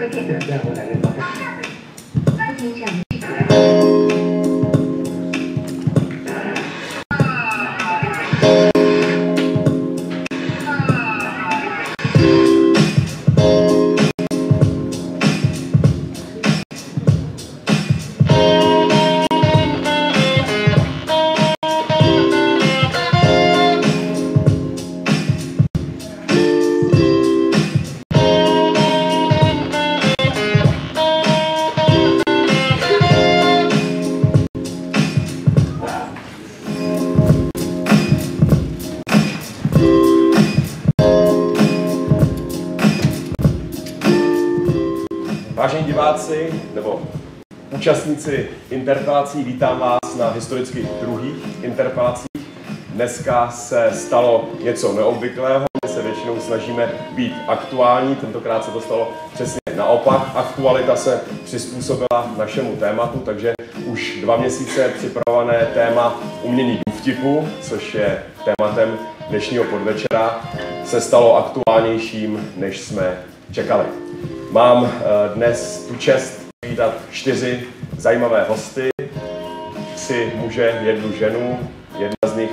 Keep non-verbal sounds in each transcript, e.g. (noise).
Itu tidak. Účastníci interpelací, vítám vás na historicky druhých interpelacích. Dneska se stalo něco neobvyklého, my se většinou snažíme být aktuální, tentokrát se to stalo přesně naopak. Aktualita se přizpůsobila našemu tématu, takže už dva měsíce připravované téma umění důvtipu, což je tématem dnešního podvečera, se stalo aktuálnějším, než jsme čekali. Mám eh, dnes tu čest vítat čtyři zajímavé hosty, tři muže, jednu ženu, jedna z nich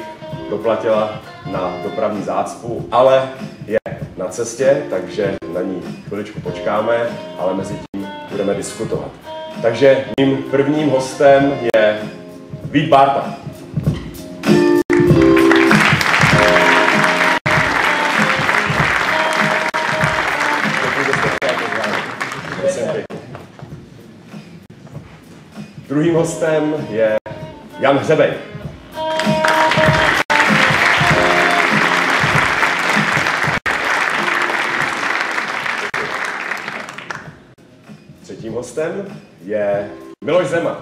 doplatila na dopravní zácpu, ale je na cestě, takže na ní chviličku počkáme, ale mezi tím budeme diskutovat. Takže mým prvním hostem je Vít Barta. Druhým hostem je Jan Hřebej. Třetím hostem je Miloš Zeman.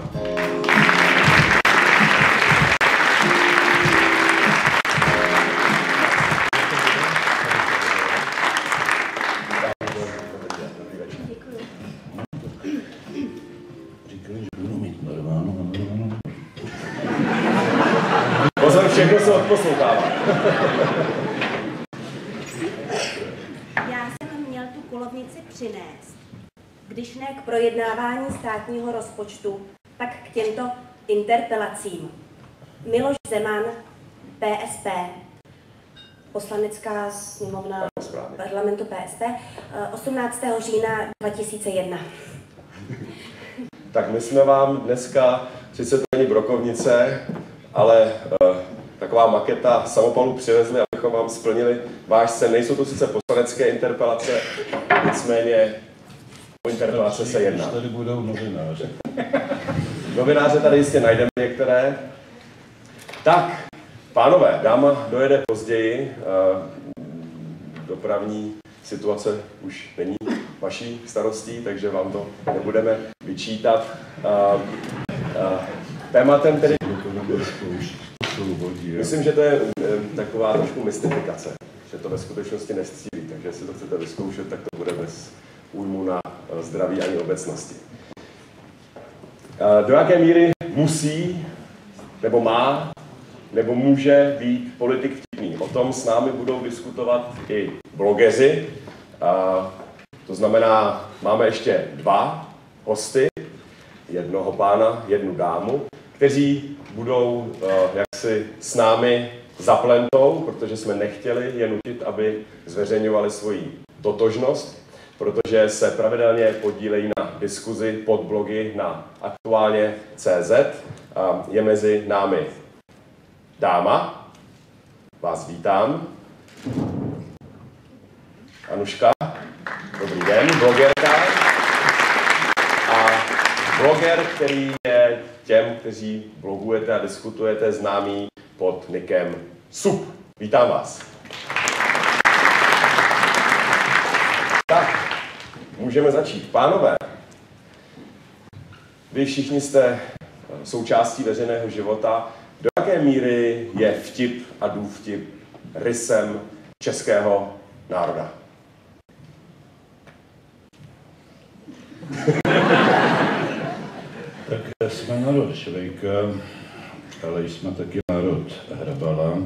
Státního rozpočtu, tak k těmto interpelacím. Miloš Zeman, PSP, poslanecká sněmovna parlamentu PSP, eh, 18. října 2001. Tak my jsme vám dneska, sice to není brokovnice, ale uh, taková maketa samopalu přivezli, abychom vám splnili váš sen. Nejsou to sice poslanecké interpelace, nicméně o interpelace se jedná. Tady budou novináři. (laughs) Novináře tady jistě najdeme některé. Tak, pánové, dáma dojede později. eh, Dopravní situace už není vaší starostí, takže vám to nebudeme vyčítat. Eh, eh, Tématem tedy, myslím, že to je taková trošku mystifikace, že to ve skutečnosti nestřílí, takže jestli to chcete vyzkoušet, tak to bude bez újmu na zdraví ani obecnosti. Do jaké míry musí, nebo má, nebo může být politik vtipný? O tom s námi budou diskutovat i blogeři. To znamená, máme ještě dva hosty, jednoho pána, jednu dámu, kteří budou eh, jaksi s námi za plentou, protože jsme nechtěli je nutit, aby zveřejňovali svoji totožnost, protože se pravidelně podílejí na diskuzi pod blogy na aktuálně CZ. Je mezi námi dáma, vás vítám. Anuška, dobrý den, blogerka. A bloger, který je těm, kteří blogujete a diskutujete, známý pod nikem SUP. Vítám vás. Tak, můžeme začít. Pánové, vy všichni jste eh, součástí veřejného života. Do jaké míry je vtip a důvtip rysem českého národa? (laughs) Tak jsme národ Švejka, ale jsme taky národ Hrabala.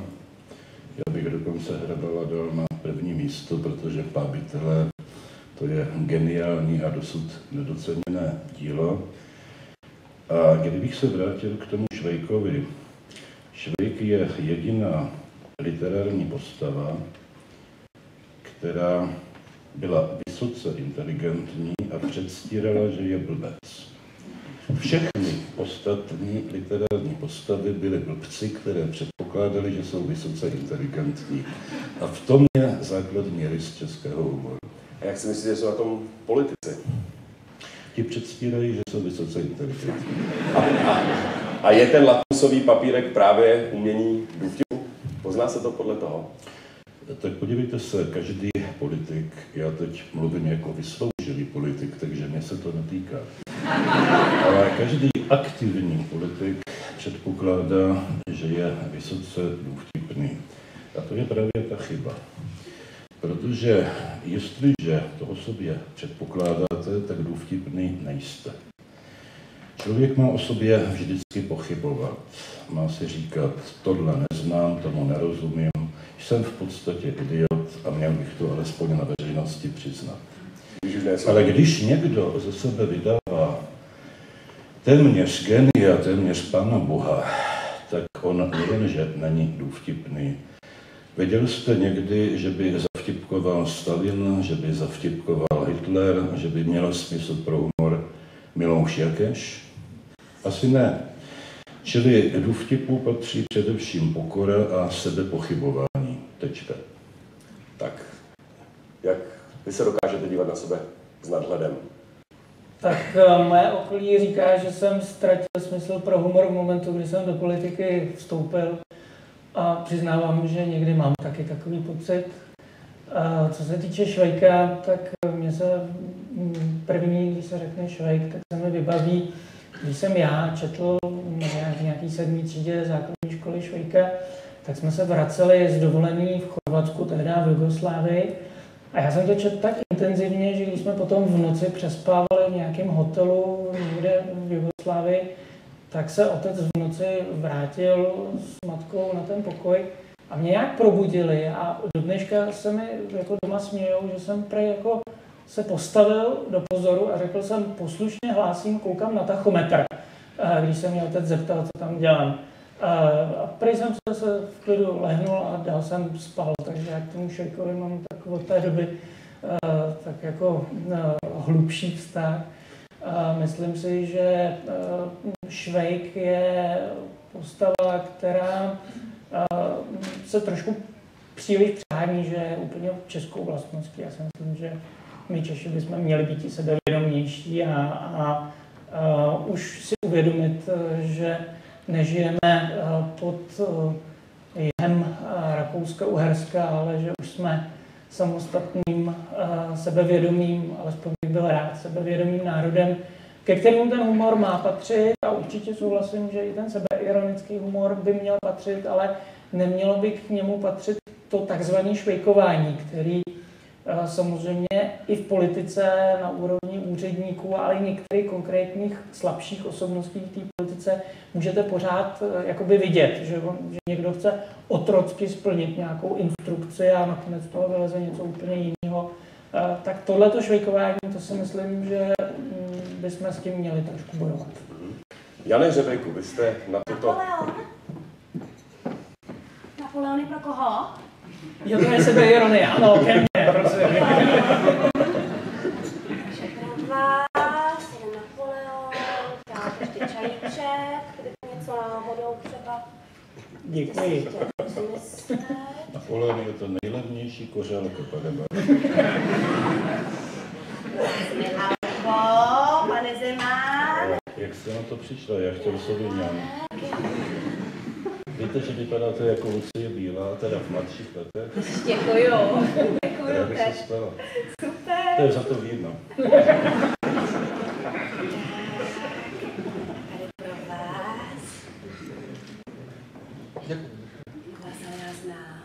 Já bych dokonce Hrabala dal na první místo, protože pábitele To je geniální a dosud nedoceněné dílo. A kdybych se vrátil k tomu Švejkovi, Švejk je jediná literární postava, která byla vysoce inteligentní a předstírala, že je blbec. Všechny ostatní literární postavy byly blbci, které předpokládali, že jsou vysoce inteligentní. A v tom je základní rys českého humoru. A jak si myslíte, že jsou na tom politici? Ti předstírají, že jsou vysoce inteligentní. A je ten lakmusový papírek právě umění důvtipu? Pozná se to podle toho? Tak podívejte se, každý politik, já teď mluvím jako vysloužilý politik, takže mě se to netýká. Ale každý aktivní politik předpokládá, že je vysoce důvtipný. A to je právě ta chyba. Protože jestliže to o sobě předpokládáte, tak důvtipný nejste. Člověk má o sobě vždycky pochybovat. Má si říkat, tohle neznám, tomu nerozumím, jsem v podstatě idiot a měl bych to alespoň na veřejnosti přiznat. Ale když někdo ze sebe vydává téměř genia, téměř Pána Boha, tak on nejenže není důvtipný. Viděl jste někdy, že by zavtipkoval Stalin, že by zavtipkoval Hitler, že by měl smysl pro humor Milouš Jakeš? Asi ne. Čili k důvtipu patří především pokora a sebepochybování. Tečka. Tak, jak vy se dokážete dívat na sebe s nadhledem? Tak eh, moje okolí říká, že jsem ztratil smysl pro humor v momentu, kdy jsem do politiky vstoupil a přiznávám, že někdy mám taky takový pocit. A co se týče Švejka, tak mě se mm, první, když se řekne Švejk, tak se mi vybaví, když jsem já četl v nějaký sedmý třídě základní školy Švejka, tak jsme se vraceli z dovolený v Chorvatsku, tehdy v Jugoslávii. A já jsem to četl tak intenzivně, že když jsme potom v noci přespávali v nějakém hotelu někde v Jugoslávii, tak se otec v noci vrátil s matkou na ten pokoj a mě nějak probudili a do dneška se mi jako doma smějou, že jsem prej jako se postavil do pozoru a řekl jsem, poslušně hlásím, koukám na tachometr, když se mě otec zeptal, co tam dělám. A prý jsem se, se v klidu lehnul a dál jsem spal, takže jak tomu Šejkovi mám tak od té doby tak jako hlubší vztah. Myslím si, že Švejk je postava, která se trošku příliš přání, že je úplně českou vlastností. Já si myslím, že my Češi bychom měli být i sebevědomější a, a, a už si uvědomit, že nežijeme pod jihem Rakouska-Uherska, ale že už jsme samostatným, sebevědomým, alespoň bych byl rád, sebevědomým národem, ke kterému ten humor má patřit a určitě souhlasím, že i ten sebeironický humor by měl patřit, ale nemělo by k němu patřit to takzvané švejkování, který samozřejmě i v politice na úrovni úředníků, ale i některých konkrétních slabších osobností v té politice můžete pořád e, jakoby vidět, že, že někdo chce otrocky splnit nějakou instrukci a nakonec toho vyleze něco úplně jiného. E, tak tohleto švejkování, to si myslím, že mm, bychom s tím měli trošku bojovat. Jane Řebejku, vy jste na toto... Napoleon. Napoleony pro koho? Jo, to je sebeironie, ano, ke mně, prosím. Napoleon, Děkuji. Napoleon je to nejlevnější kořálka, pane Bar. Zeman. Jak jste na to přišla? Já chtěl Sauvignon. Víte, že vypadáte jako Lucie Bílá, teda v mladších letech? Děkuju. Já Děkuju, bych tak se stala. To super. je za to víno. Tady pro vás. Vás ale já znám.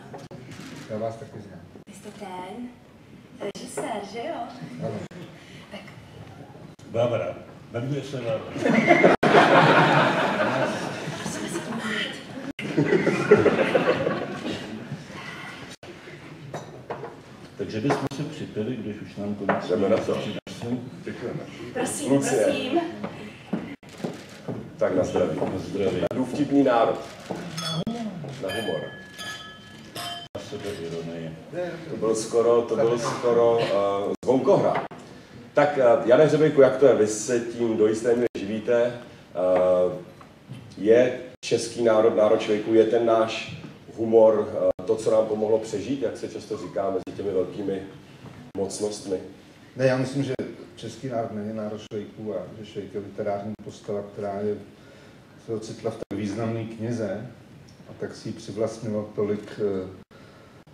Já vás taky znám. Vy jste ten režisér, že jo? Ano. Bábara. Jmenuje se pomáhat. Takže že bychom se připili, když už nám konečně Jdeme na to. Děkujeme. Prosím, Lucie. prosím. Tak na zdraví. Na zdraví. Jdu vtipný národ. Na humor. Na sebe ironie. To byl skoro, to byl skoro uh, zvonkohra. Tak uh, Jane Hřebejku, jak to je? Vy se tím do jisté míry živíte. Uh, je český národ, národ člověku, je ten náš humor uh, to, co nám pomohlo přežít, jak se často říká, mezi těmi velkými mocnostmi? Ne, já myslím, že český národ není národ švejků a že švejk je literární postava, která je, se ocitla v tak významné knize a tak si ji přivlastnilo tolik, eh,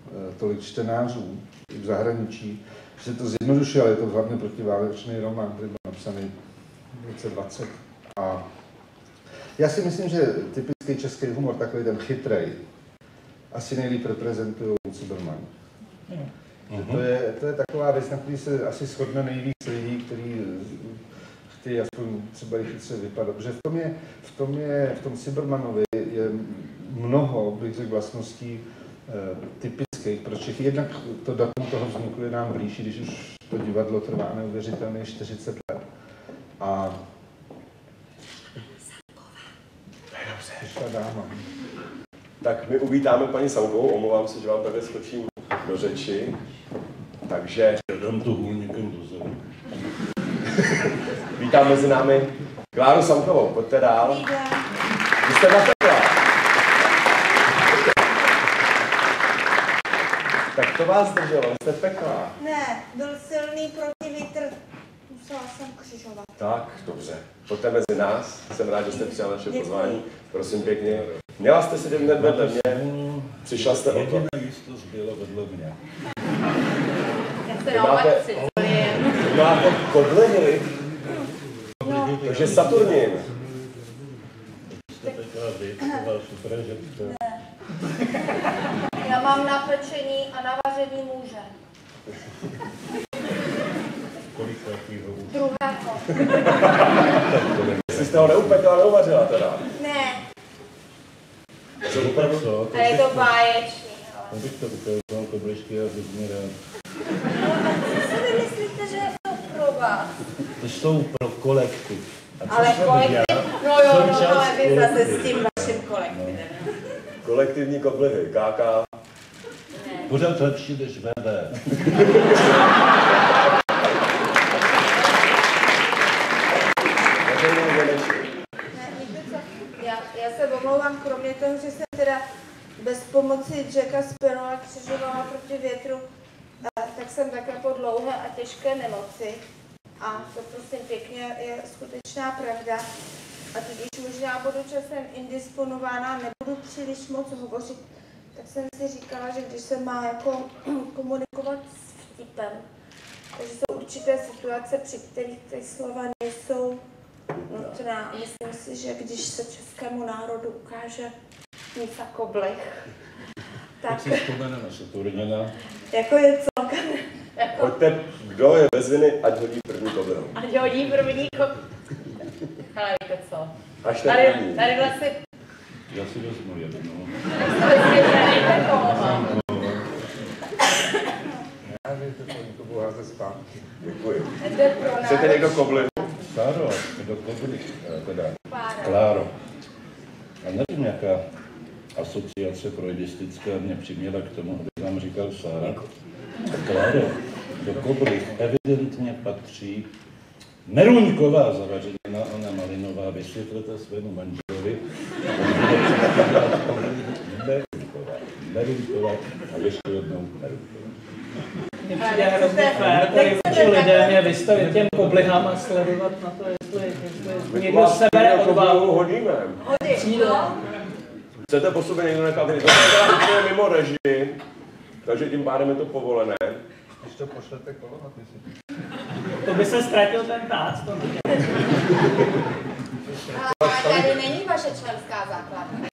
eh, tolik čtenářů i v zahraničí, že se to zjednodušuje, ale je to hlavně protiválečný román, který byl napsaný v roce 20. A já si myslím, že typický český humor, takový ten chytrej, asi nejlíp reprezentují Superman. Že to, je, to je taková věc, na který se asi shodne nejvíc lidí, kteří chtějí aspoň třeba i chytře vypadat. Protože v tom, je, v tom, je, v tom Cybermanovi je mnoho, bych řekl, vlastností eh, typických pro Čechy. Jednak to datum toho vzniku je nám blížší, když už to divadlo trvá neuvěřitelně 40 let. A Přišla dáma. Tak my uvítáme paní Saukovou, omlouvám se, že vám takhle skočím do řeči. Takže Dám tu hůl někam dozadu. vítám mezi námi Kláru Samkovou, pojďte dál. Vy jste napekla. Tak to vás drželo, jste pekla. Ne, byl silný protivítr. Musela jsem křižovat. Tak, dobře. Pojďte mezi nás. Jsem rád, že jste přijal naše pozvání. Prosím pěkně. Měla jste sedět hned vedle mě. Přišla jste o to. Jediná jistost byla vedle mě. Se Vy naopak máte- máte kobliny, takže Saturnin. Jste taková vy, taková sufražetka. Já mám na pečení a na vaření muže. Kolik takového už? Druhého. Jestli jste ho neupekla, neuvařila teda. Ne, Co opravdu? Co? a je to báječný. ale- To bych to ukázal koblišky a hodně rád. Co vy myslíte, že je to pro vás? To jsou pro kolektiv. A co Ale kolektiv, já? no jo, no, část ale vy zase s tím vaším kolektivem. Kolektivní koblihy. KK. Pořád lepší než co? Já, se omlouvám, kromě toho, že jsem teda bez pomoci Jacka Sparrowa křižovala proti větru, eh, tak jsem také po dlouhé a těžké nemoci. A to prosím pěkně je skutečná pravda. A tudíž možná budu časem indisponována, nebudu příliš moc hovořit, tak jsem si říkala, že když se má jako (clears throat) komunikovat s vtipem, takže jsou určité situace, při kterých ty slova nejsou nutná. Myslím si, že když se českému národu ukáže Mísa Koblech, Tak tak si vzpomenu na Saturnina. (laughs) jako je celkem, jako Pojďte, kdo je bez viny, ať hodí první koblinu. A hodí první ko... Ale víte co? Až Tady, první. tadyhle si Já si vezmu jednu. (laughs) Chcete někdo koblinu? Sáro, do koblik, teda pára. Kláro. A nevím, jaká asociace freudistická mě přiměla k tomu, aby vám říkal Sára. Kláro, do kobrych evidentně patří Meruňková zavařenina, ona malinová, vysvětlete svému manželovi. Meruňková a ještě jednou Meruňková. Mně přijde hrozně fér tady lidem je vystavit těm koblihám a sledovat na to, jestli, jestli někdo se bere odvahu. hodíme. Přijde. Chcete po sobě někdo nechat To je mimo režii, takže tím pádem je to povolené. Když to pošlete kolovat, myslím. To by se ztratil ten tác, to ne. Ale tady není vaše členská základna.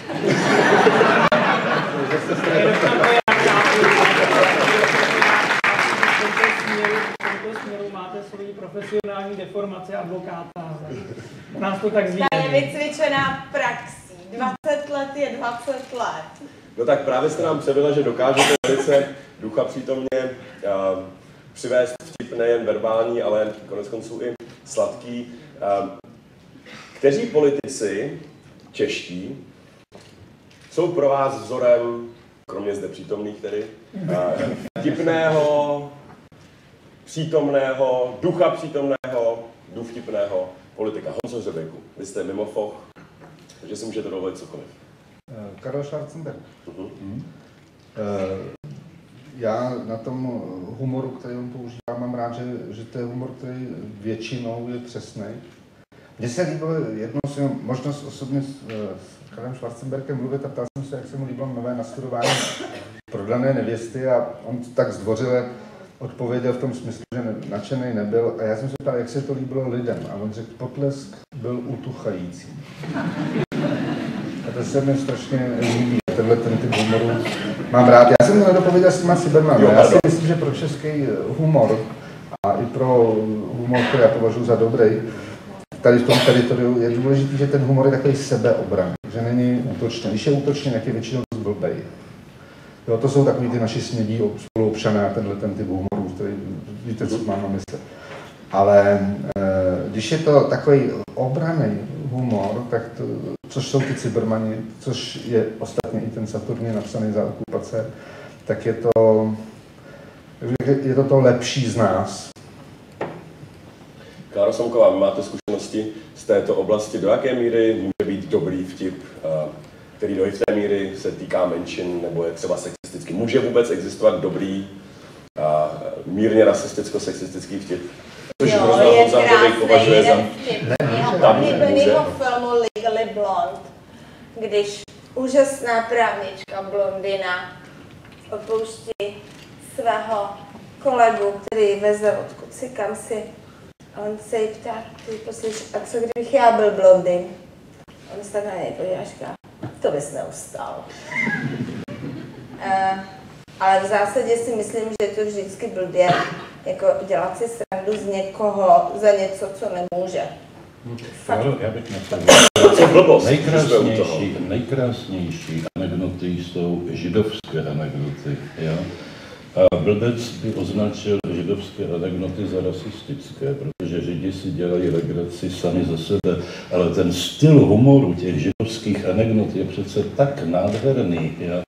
Profesionální deformaci advokáta. Nás to tak zní. Ta je vycvičená praxí. 20 let je 20 let. No tak právě jste nám předvedla, že dokážete velice ducha přítomně, uh, přivést vtip nejen verbální, ale konec konců i sladký. Uh, kteří politici čeští jsou pro vás vzorem, kromě zde přítomných tedy, uh, vtipného, přítomného, ducha přítomného, duch vtipného politika. Honzo Řebejku, vy jste mimo foch, takže si můžete dovolit cokoliv. Eh, Karel Schwarzenberg. Uh-huh. Eh, Já na tom humoru, který on používá, mám rád, že, že to je humor, který většinou je přesný. Mně se líbilo, jednou jsem možnost osobně s, eh, s Karlem Schwarzenbergem mluvit a ptal jsem se, jak se mu líbilo nové nastudování prodané nevěsty a on tak zdvořile odpověděl v tom smyslu, že nadšený nebyl. A já jsem se ptal, jak se to líbilo lidem. A on řekl, potlesk byl utuchající. A to se mi strašně líbí, tenhle ten typ humoru mám rád. Já jsem to nedopověděl s těma Sibermanama. Jo, Já si myslím, že pro český humor a i pro humor, který já považuji za dobrý, tady v tom teritoriu je důležité, že ten humor je takový sebeobran, že není útočný. Když je útočný, tak je většinou dost blbej. Jo, to jsou takový ty naši smědí ob- spoluobčané tenhle ten typ humoru, který víte, co mám na mysli. Ale e, když je to takový obraný humor, tak to, což jsou ty Cybermani, což je ostatně i ten Saturn napsaný za okupace, tak je to, je to to lepší z nás. Klára Somková, vy máte zkušenosti z této oblasti. Do jaké míry může být dobrý vtip, eh, který do jisté míry se týká menšin nebo je třeba sexistický? Může vůbec existovat dobrý, a mírně rasisticko-sexistický vtip? Což Jo, je krásný považuje za... může. filmu Legally Blonde, když úžasná právnička blondina opouští svého kolegu, který veze odkud si kam si. A on se jí ptá, ty poslyš, a co kdybych já byl blondin? On se na něj podívá a říká, to bys neustal. Eh, ale v zásadě si myslím, že je to vždycky blbě, jako dělat si srandu z někoho za něco, co nemůže. Karlo, já bych na toho. Nejkrásnější, nejkrásnější anekdoty jsou židovské anekdoty. Jo? A blbec by označil židovské anekdoty za rasistické, židi si dělají legraci sami za sebe, ale ten styl humoru těch židovských anekdot je přece tak nádherný, jo?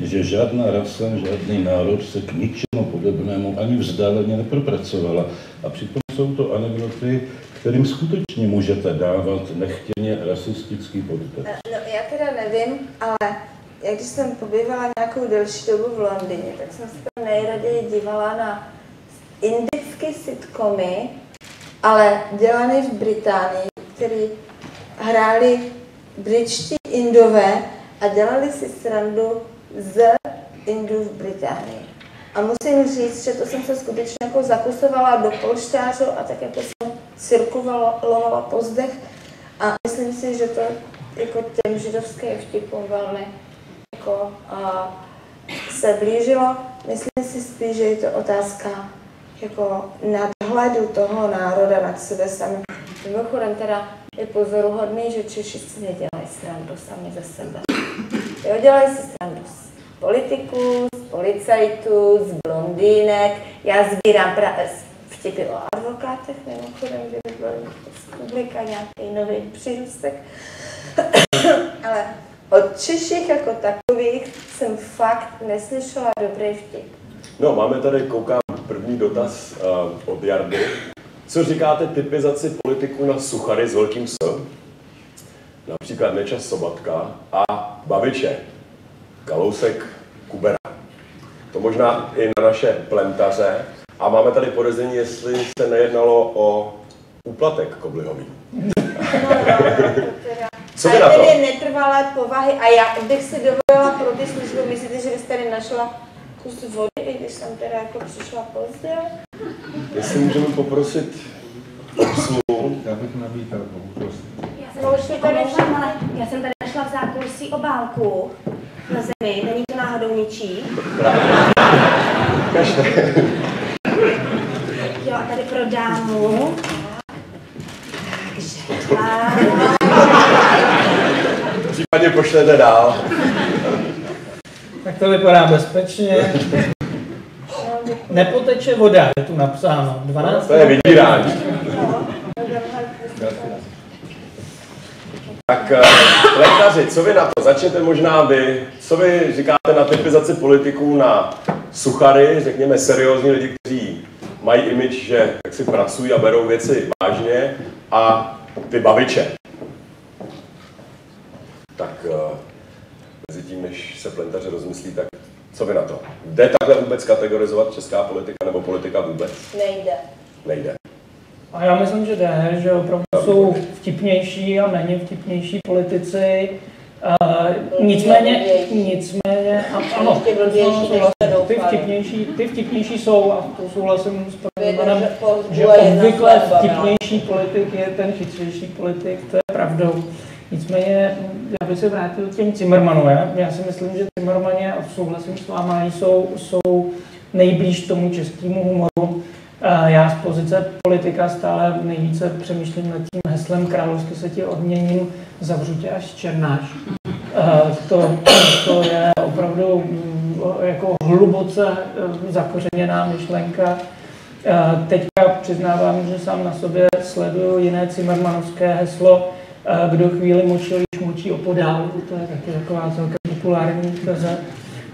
že žádná rasa, žádný národ se k ničemu podobnému ani vzdáleně nepropracovala. A přitom jsou to anekdoty, kterým skutečně můžete dávat nechtěně rasistický podtext. Eh, No, já teda nevím, ale jak když jsem pobývala nějakou delší dobu v Londýně, tak jsem se tam nejraději dívala na indické sitcomy, ale dělané v Británii, který hráli britští indové a dělali si srandu z Indů v Británii. A musím říct, že to jsem se skutečně jako zakusovala do polštářů a tak jako jsem cirkulovala po zdech a myslím si, že to jako těm židovským vtipům velmi jako, a, se blížilo. Myslím si spíš, že je to otázka jako nadhledu toho národa nad sebe sami. Mimochodem teda je pozoruhodný, že Češi si nedělají srandu sami ze sebe. Jo, dělají si srandu z politiků, z policajtů, z blondýnek. Já sbírám pra- vtipy o advokátech, mimochodem, kdyby byl z publika nějaký nový přírůstek. (coughs) Ale od Češích jako takových jsem fakt neslyšela dobrý vtip. No, máme tady, koukám, první dotaz uh, od Jardy. Co říkáte typizaci politiků na suchary s velkým S? Například Nečas Sobatka a Babiče, Kalousek Kubera. To možná i na naše plentaře. A máme tady podezření, jestli se nejednalo o úplatek koblihový. (laughs) To teda. Co vy A tedy netrvalé povahy. A já bych si dovolila pro ty službu, myslíte, že jste tady našla kus vody, i když jsem teda jako přišla pozdě? Jestli můžeme poprosit obsluhu. Já bych Já jsem, No, už je tady omlouvám, ale já jsem tady našla v zákulisí obálku na zemi, není to náhodou ničí. Jo, a tady pro dámu. Takže, tak. Případně pošlete dál. Tak to vypadá bezpečně. Nepoteče voda, je tu napsáno. 12. To je vydírání. Tak eh, lékaři, co vy na to? Začněte možná vy. Co vy říkáte na typizaci politiků na suchary, řekněme seriózní lidi, kteří mají image, že tak si pracují a berou věci vážně a ty baviče. Tak eh, mezi tím, než se plentaře rozmyslí, tak co vy na to? Jde takhle vůbec kategorizovat česká politika nebo politika vůbec? Nejde. Nejde. A já myslím, že jde, že opravdu jsou vtipnější a méně vtipnější politici. Uh, nicméně, nicméně, a, ano, se ty vtipnější, ty vtipnější jsou, a to souhlasím s panem že obvykle vtipnější politik je ten chytřejší politik, to je pravdou. Nicméně, já bych se vrátil k těm Zimmermanům. Já, si myslím, že Zimmermani, a souhlasím s váma, jsou, jsou nejblíž tomu českému humoru. Já z pozice politika stále nejvíce přemýšlím nad tím heslem královsky se ti odměním, zavřu tě až černáš. To, to je opravdu mm, jako hluboce eh, zakořeněná myšlenka. Teďka přiznávám, že sám na sobě sleduju jiné Cimmermanovské heslo, kdo chvíli močil, již močí opodál. To je taky taková celkem populární teze.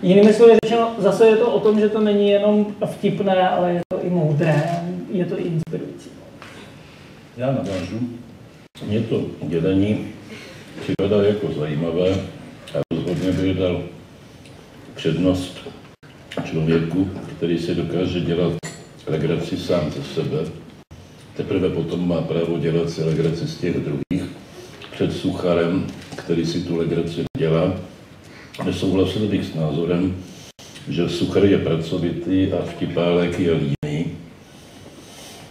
Jinými slovy řečeno, zase je to o tom, že to není jenom vtipné, ale je to i moudré, je to i inspirující. Já navážu. Mě to dělení připadá jako zajímavé a rozhodně bych dal přednost člověku, který si dokáže dělat legraci sám ze sebe. Teprve potom má právo dělat si legraci z těch druhých před sucharem, který si tu legraci dělá. Nesouhlasil bych s názorem, že suchar je pracovitý a vtipálek je líný.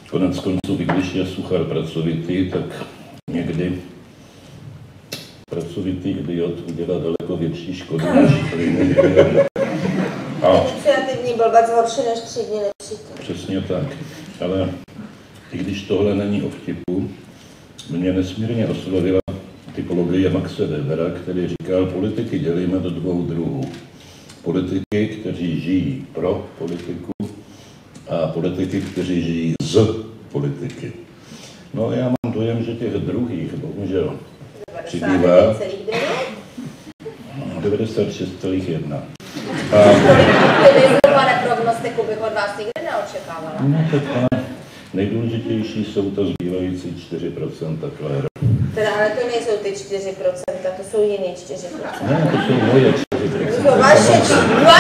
Konec konců, když je suchar pracovitý, tak někdy pracovitý idiot udělá daleko větší škodu než líný. A Kreativní blbec horší než tři dny nepřítel. přesně tak. Ale i když tohle není o vtipu, mě nesmírně oslovila typologie Maxe Webera, který říkal, politiky dělíme do dvou druhů. Politiky, kteří žijí pro politiku a politiky, kteří žijí z politiky. No já mám dojem, že těch druhých, bohužel, přibývá 96,1. A prognostiku bych od vás nikdy neočekávala. no, tak nejdůležitější jsou to zbývající 4% kléra. Teda, ale to nejsou ty 4%, to jsou jiný 4%. Ne, to jsou moje 4%. To vaše čísla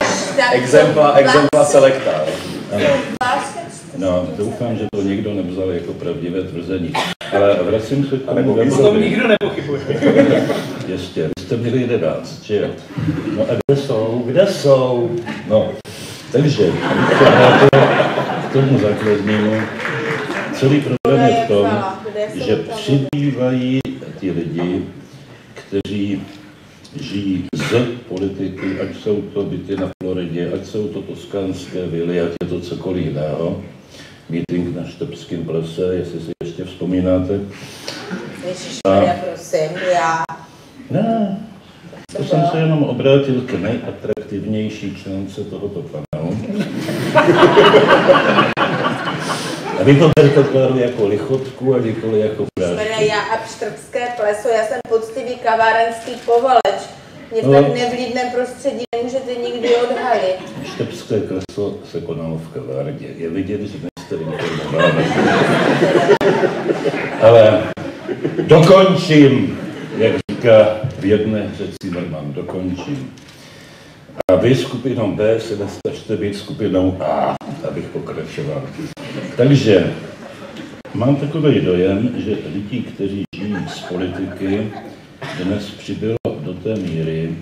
až tak. Exempla, exempla selecta. Vaše No, doufám, že to nikdo nevzal jako pravdivé tvrzení. Ale vracím se k tomu Weberovi. nikdo nepochybuje. (laughs) Ještě, vy jste měli 11, že jo? No a kde jsou? Kde jsou? No, takže, k tomu základnímu. Celý problém je v tom, že přibývají ti lidi, kteří žijí z politiky, ať jsou to byty na Floridě, ať jsou to toskánské vily, ať je to cokoliv jiného. Meeting na Štrbském plese, jestli si ještě vzpomínáte. Ježišmarja, prosím, já. Ne, to jsem se jenom obrátil k nejatraktivnější člence tohoto panelu. (laughs) A vy to berte Kláru jako lichotku a nikoli jako prášku. Já a pštrbské pleso, já jsem poctivý kavárenský povaleč. Mě v No. tak nevlídném prostředí nemůžete nikdy odhalit. Štepské kreslo se konalo v kavárně. Je vidět, že nejste informováni. (laughs) Ale dokončím, jak říká v jedné řeci Merman, dokončím. A vy skupinou B se nestačte být skupinou A, abych pokračoval. Takže mám takový dojem, že lidi, kteří žijí z politiky, dnes přibylo do té míry,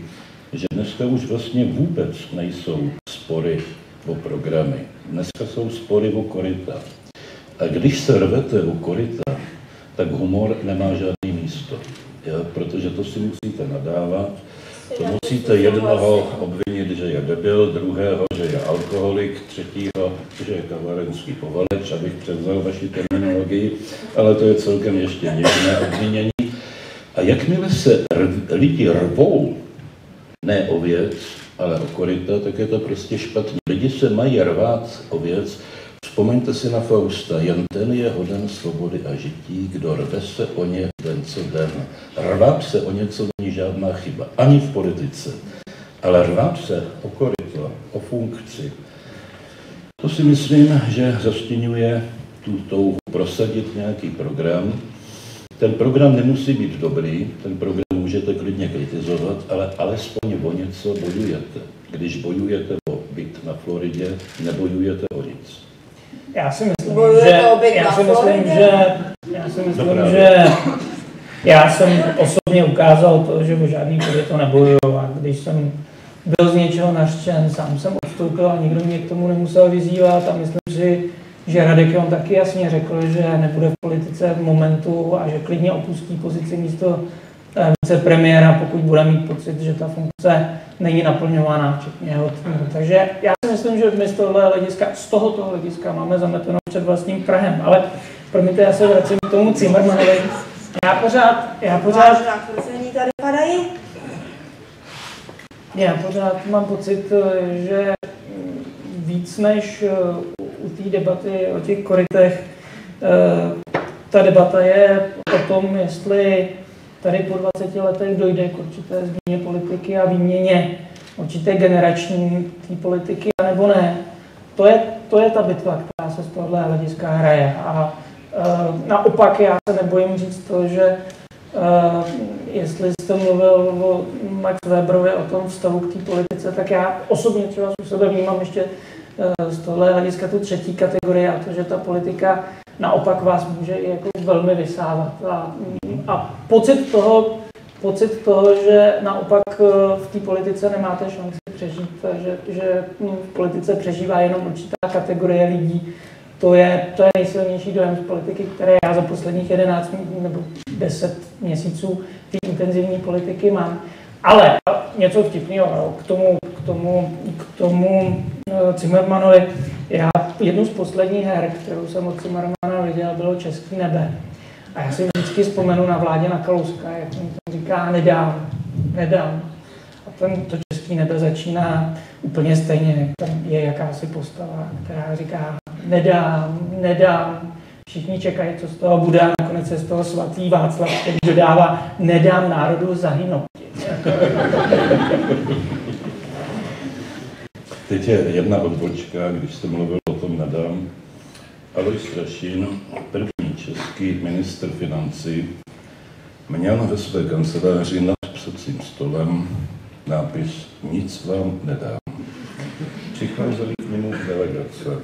že dneska už vlastně vůbec nejsou spory o programy. Dneska jsou spory o koryta. A když se rvete u koryta, tak humor nemá žádný místo. Jo? Protože to si musíte nadávat, to musíte jednoho obvinit, že je debil, druhého, že je alkoholik, třetího, že je kavarenský povaleč, abych převzal vaši terminologii, ale to je celkem ještě něžné obvinění. A jakmile se rv, lidi rvou ne o věc, ale o koryta, tak je to prostě špatně. Lidi se mají rvát o věc, Vzpomeňte si na Fausta, jen ten je hoden svobody a žití, kdo rve se o ně den co den. Rvát se o něco není žádná chyba, ani v politice. Ale rvát se o koryto, o funkci, to si myslím, že zastínuje tu touhu prosadit nějaký program. Ten program nemusí být dobrý, ten program můžete klidně kritizovat, ale alespoň o něco bojujete. Když bojujete o byt na Floridě, nebojujete o nic. Já si myslím, Bojuje že, já si myslím, že, já si myslím, že já jsem osobně ukázal to, že o žádný bytě to nebojuju. A když jsem byl z něčeho nařčen, sám jsem odstoupil a nikdo mě k tomu nemusel vyzývat. A myslím si, že Radek on taky jasně řekl, že nebude v politice v momentu a že klidně opustí pozici místo vicepremiéra, pokud bude mít pocit, že ta funkce není naplňována, včetně jeho týmu. Takže já si myslím, že my z tohohle hlediska, z tohoto hlediska máme zameteno před vlastním Prahem. Ale promiňte, já se vracím k tomu Zimmermanovi. Já pořád, já pořád tvrzení tady padají. já pořád mám pocit, eh, že víc než eh, u té debaty o těch korytech, eh, ta debata je o tom, jestli tady po 20 letech dojde k určité změně politiky a výměně určité generační té politiky, nebo ne. To je, to je ta bitva, která se z tohohle hlediska hraje. A e, naopak já se nebojím říct to, že Uh, jestli jste mluvil o Max Weberovi o tom vztahu k té politice, tak já osobně třeba u sebe vnímám ještě uh, z tohle hlediska tu třetí kategorii a to, že ta politika naopak vás může i jako velmi vysávat. A, a pocit toho, pocit toho, že naopak uh, v té politice nemáte šanci přežít, že, že hm, v politice přežívá jenom určitá kategorie lidí, to je, to je nejsilnější dojem z politiky, které já za posledních 11 nebo 10 měsíců té intenzivní politiky mám. Ale něco vtipného k tomu, k tomu, k tomu uh, Zimmermanovi. Já jednu z posledních her, kterou jsem od Zimmermana viděl, bylo Český nebe. A já si vždycky vzpomenu na vládě na Kalouska, jak mi tam říká, nedám, nedám. A ten, to Český nebe začíná úplně stejně. Tam je jakási postava, která říká, nedám, nedám. Všichni čekají, co z toho bude a nakonec je z toho svatý Václav, který dodává, nedám národu zahynout. Teď je jedna odbočka, když jste mluvil o tom nedám. Alois Strašin, první český ministr financí, měl ve své kanceláři nad psacím stolem nápis Nic vám nedám. Přicházeli k němu delegace.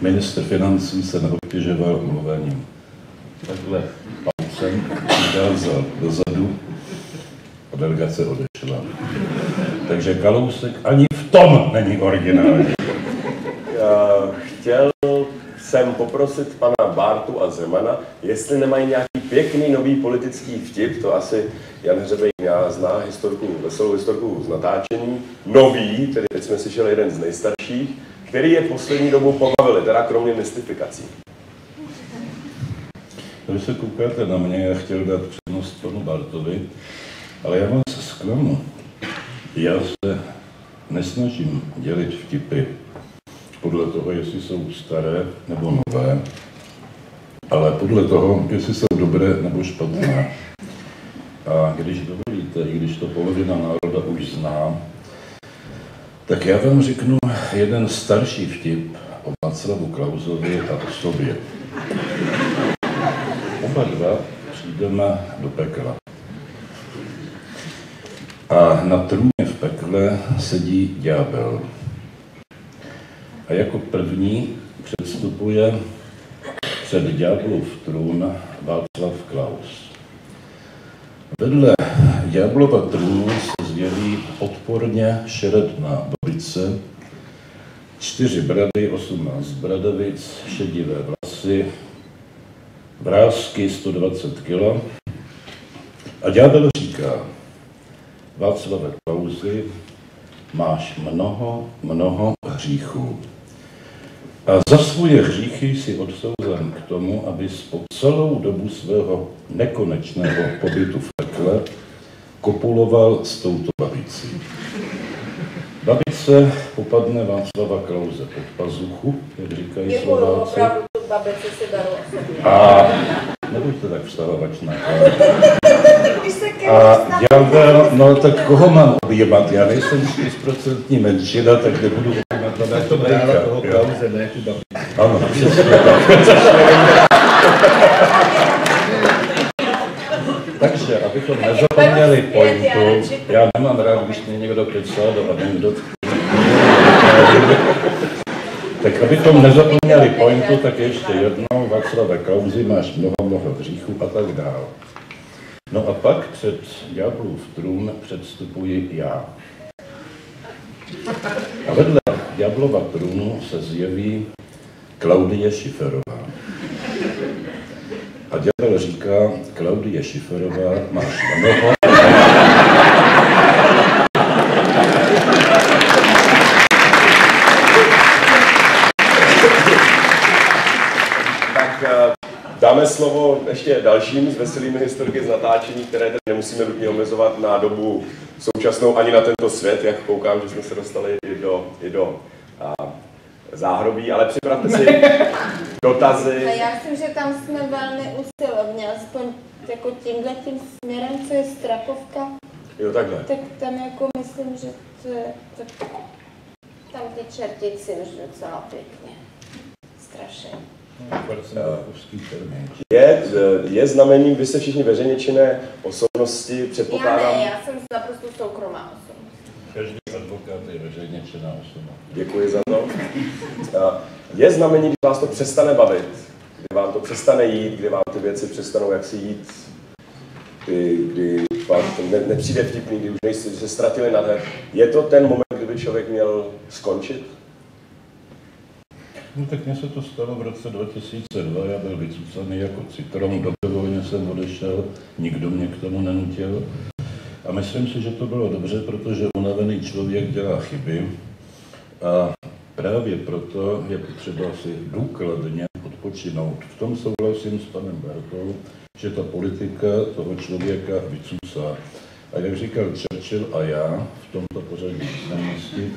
Minister financí se neobtěžoval mluvením. Takhle palcem ukázal dozadu delegace odešla. Takže Kalousek ani v tom není originální. Chtěl jsem poprosit pana Bártu a Zemana, jestli nemají nějaký pěkný nový politický vtip, to asi Jan Hřebej já zná historku, veselou historku z natáčení, nový, tedy teď jsme slyšeli jeden z nejstarších, který je poslední dobou pobavili, teda kromě mystifikací. Když se koukáte na mě, já chtěl dát přednost panu Bartovi, ale já vás zklamu. Já se nesnažím dělit vtipy podle toho, jestli jsou staré nebo nové, ale podle toho, jestli jsou dobré nebo špatné. A když dovolíte, i když to polovina národa už zná, tak já vám řeknu jeden starší vtip o Václavu Klausovi a o sobě. Oba dva přijdeme do pekla. A na trůně v pekle sedí ďábel. A jako první předstupuje před ďáblův trůn Václav Klaus. Vedle ďáblova trůnu se zjeví odporně šeredná babice, čtyři brady, osmnáct bradavic, šedivé vlasy, vrázky 120 kg. A ďábel říká, Václave Klausi, máš mnoho, mnoho hříchů. A za svoje hříchy si odsouzen k tomu, abys po celou dobu svého nekonečného pobytu v pekle kopuloval s touto babicí. Babice upadne Václava Klauze pod pazuchu, jak říkají Slováci. A nebuďte tak (laughs) ke A já byl, no tak koho mám objímat? Já nejsem 4% menšina, tak nebudu objímat pana To práva toho jo. Klauze, ne. Ano, (laughs) přesně. Takže, abychom nezapomněli pointu, já nemám rád, když mě někdo kecá do anekdot. Tak abychom nezapomněli pointu, tak ještě jednou, Václave Klauzi, máš mnoho, mnoho hříchů a tak dál. No a pak před ďáblův trůn předstupuji já. A vedle ďáblova trůnu se zjeví Klaudie Šiferová. A ďábel říká, Klaudie Šiferová, máš mnoho, Tak eh, dáme slovo ještě dalším s veselými historiky z natáčení, které tedy nemusíme nutně omezovat na dobu současnou ani na tento svět, jak koukám, že jsme se dostali i do, i do a, záhrobí, ale připravte si (laughs) dotazy. A já myslím, že tam jsme velmi usilovně, aspoň jako tímhle tím směrem, co je Strakovka, Jo, takhle. tak tam jako myslím, že to je, tak, tam ty čertici už docela pěkně strašně. Barcelonovský termín. Je, je znamením, vy jste všichni veřejně činné osobnosti, Já předpokládám. ne, já jsem naprosto soukromá osoba. Každý advokát je veřejně činná osoba. Děkuji za to. A Je znamení, když vás to přestane bavit, kdy vám to přestane jít, kdy vám ty věci přestanou jaksi jít, kdy, kdy vám to ne, nepřijde vtipný, kdy už nejste, že se ztratili nadhled. Je to ten moment, kdyby člověk měl skončit? No tak mně se to stalo v roce 2002, já byl vycucaný jako citron, dobrovolně jsem odešel, nikdo mě k tomu nenutil. A myslím si, že to bylo dobře, protože unavený člověk dělá chyby a právě proto je potřeba si důkladně odpočinout. V tom souhlasím s panem Bartou, že ta politika toho člověka vycucá. A jak říkal Churchill a já v tomto pořadí významnosti,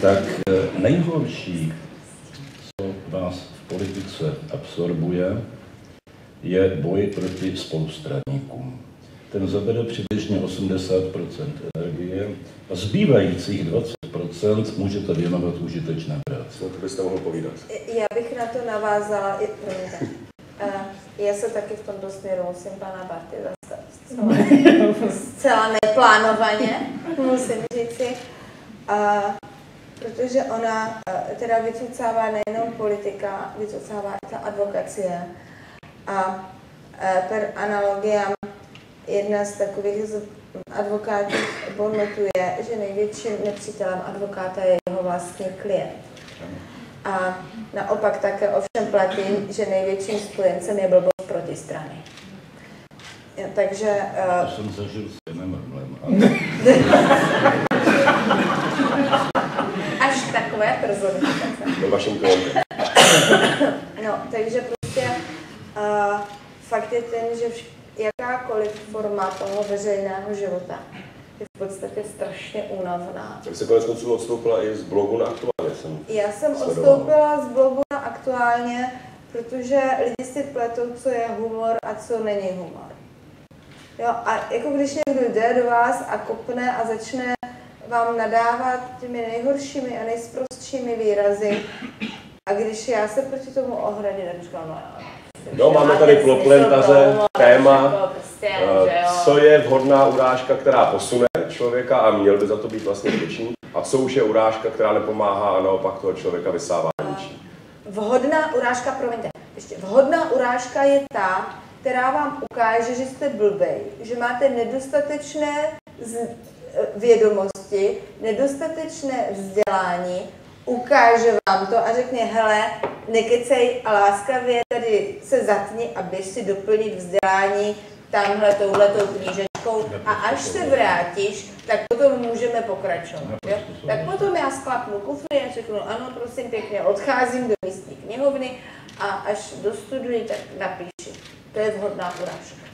tak eh, nejhorší, co vás v politice absorbuje, je boj proti spolustraníkům. Ten zabere přibližně 80% energie a zbývajících 20% můžete věnovat užitečné práci. No, to byste mohl povídat. Já bych na to navázala, i, promiňte. Uh, já se taky v tomto směru musím pana Barty zastat. Zcela, (laughs) zcela neplánovaně, musím říci. Uh, protože ona uh, teda vycucává nejenom politika, vycucává i ta advokacie. A uh, per analogiám jedna z takových advokátů bonotuje, že největším nepřítelem advokáta je jeho vlastní klient. A naopak také ovšem platí, že největším spojencem je blbost protistrany. Takže To uh, jsem zažil s Janem Rmlem. (laughs) Takové personifikace. Vaším klientem. (coughs) No, takže prostě uh, fakt je ten, že jakákoliv forma toho veřejného života je v podstatě strašně únavná. Tak se konec konců odstoupila i z blogu na aktuálně. Jsem Já jsem sledoval. odstoupila z blogu na aktuálně, protože lidi si pletou, co je humor a co není humor. Jo, a jako když někdo jde do vás a kopne a začne vám nadávat těmi nejhoršími a nejsprostšími výrazy, a když já se proti tomu ohradím, tak říkám, no, No, máme tady ploplemtaře, téma, prostě, Eh. Co je vhodná urážka, která posune člověka a měl by za to být vlastně vděčný? A co už je urážka, která nepomáhá a naopak toho člověka vysává ničí? Vhodná urážka, promiňte, ještě, vhodná urážka je ta, která vám ukáže, že jste blbej, že máte nedostatečné z, eh, vědomosti, nedostatečné vzdělání, ukáže vám to a řekne, hele, nekecej a láskavě tady se zatni a běž si doplnit vzdělání tamhle touhletou knížečkou a až se vrátíš, tak potom můžeme pokračovat. Jo? Tak potom já sklapnu kufry a řeknu, ano, prosím pěkně, odcházím do místní knihovny a až dostuduji, tak napíši. To je vhodná urážka.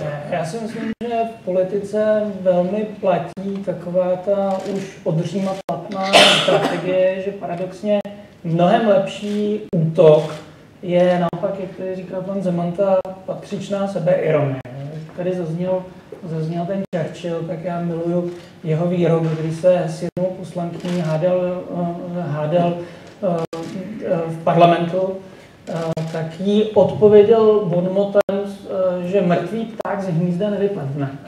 Eh, Já si myslím, že v politice velmi platí taková ta už od Říma platná strategie, že paradoxně mnohem lepší útok je naopak, jak tady říkal pan Zeman, ta patřičná sebeironie. Tady zazněl, zazněl ten Churchill, tak já miluju jeho výrok, kdy se s jednou poslankyní hádal, eh, hádal eh, v parlamentu, tak jí odpověděl bonmotem, eh, že mrtvý pták z hnízda nevypadne.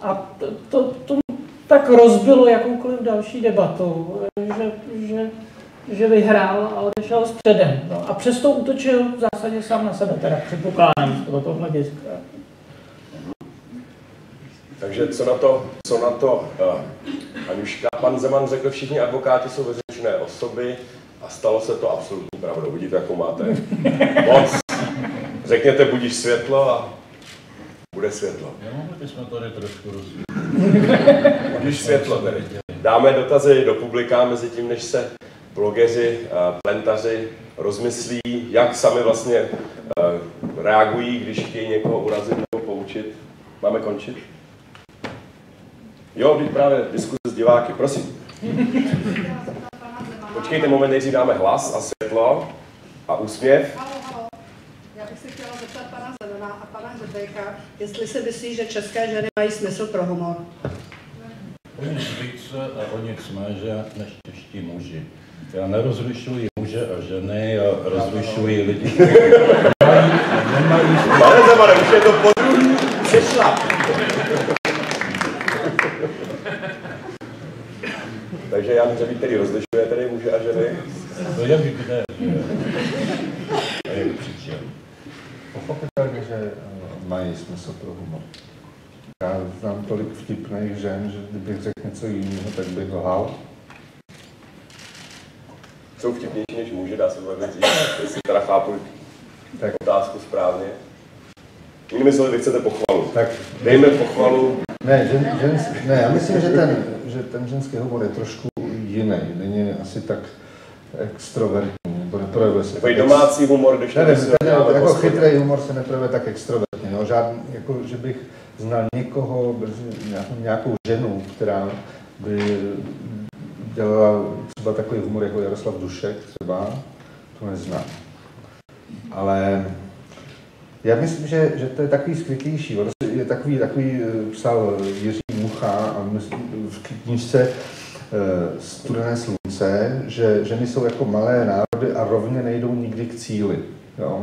A to, to, to tak rozbilo jakoukoliv další debatu, eh, že, že, že vyhrál a odešel s předem. No. A přesto útočil v zásadě sám na sebe, teda předpokládám z tohoto hlediska. Takže co na to, co na to uh, Anuška? Pan Zeman řekl, všichni advokáti jsou veřejné osoby a stalo se to absolutní pravdou. Vidíte, jakou máte moc. Řekněte budíš světlo a bude světlo. Nemohli bychom tady trošku. Budíš světlo tedy. Dáme dotazy do publika mezi tím, než se blogeři, plentaři rozmyslí, jak sami vlastně uh, reagují, když chtějí někoho urazit nebo poučit. Máme končit? Jo, teď právě diskuze s diváky, prosím. Počkejte moment, nejdřív dáme hlas a světlo a úsměv. Halo, halo. Já bych se chtěla zeptat pana Zemana a pana Hřebejka, jestli si myslí, že české ženy mají smysl pro humor. O nic více a o nic méně než čeští muži. Já nerozlišuji muže a ženy, já rozlišuji lidi, kteří mají a nemají Pane Zemane, už je to po druhý. Přišla. Takže Jan Hřebík, který rozlišuje tedy muže a ženy. To je kde, že? A jak přičem. Pochopitelně, že eh, mají smysl pro humor. Já znám tolik vtipných žen, že kdybych řekl něco jiného, tak bych lhal. Jsou vtipnější než muže, dá se to říct, jestli teda chápu Tak. otázku správně. Jinými slovy, vy chcete pochvalu. Tak Dejme pochvalu. Ne, žen, žen, ne, já myslím, že ten, že ten ženský humor je trošku jiný. Není asi tak extrovertní, nebo neprojevuje se. Takový tak domácí humor, když Ne, ne, ne, jako chytrý humor se neprojevuje tak extrovertně. No, žádný, jako, že bych znal někoho, nějakou, ženu, která by dělala třeba takový humor jako Jaroslav Dušek třeba, to neznám. Ale já myslím, že, že to je takový. On je takový, takový eh, psal Jiří Mucha a v knižce eh, Studené slunce, že ženy jsou jako malé národy a rovně nejdou nikdy k cíli. Jo?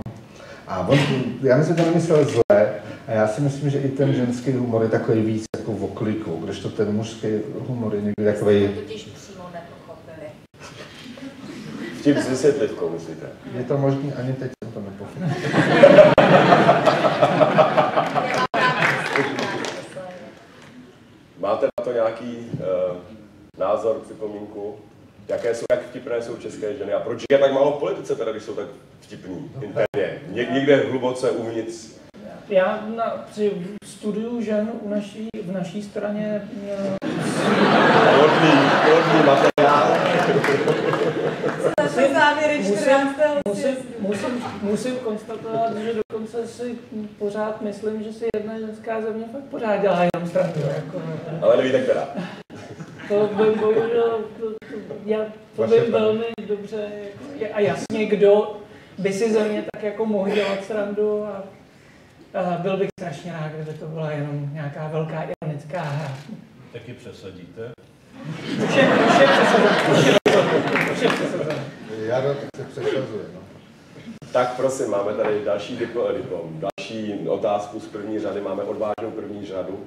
A on, já myslím, že to nemyslel zle, a já si myslím, že i ten ženský humor je takový víc jako v okliku, kdežto ten mužský humor je někdy takový, totiž přímo nepochopili. Vtip s vysvětlivkou, myslíte? je to možný, ani teď jsem to nepochopil. Máte na to nějaký uh, názor, připomínku? Jaké jsou, jak vtipné jsou české ženy a proč je tak málo v politice, teda, když jsou tak vtipní interně? Ně, někde hluboce uvnitř. Já na, při studiu žen u naší, v naší straně eh, Plodný, plodný materiál. Musím- 14. musím, musím, musím konstatovat, že dokonce si pořád myslím, že si jedna ženská země fakt pořád dělá jenom srandu. Jako, Ale nevíte, která. To by bohužel, to, to, já to Vaše vím velmi dobře jako, a jasně, kdo by si ze mě tak jako mohl dělat srandu a, a byl bych strašně rád, kdyby to byla jenom nějaká velká ironická hra. Taky přesadíte. Já to se přesazuje. No. Tak prosím, máme tady další diplom. Další otázku z první řady. Máme odvážnou první řadu.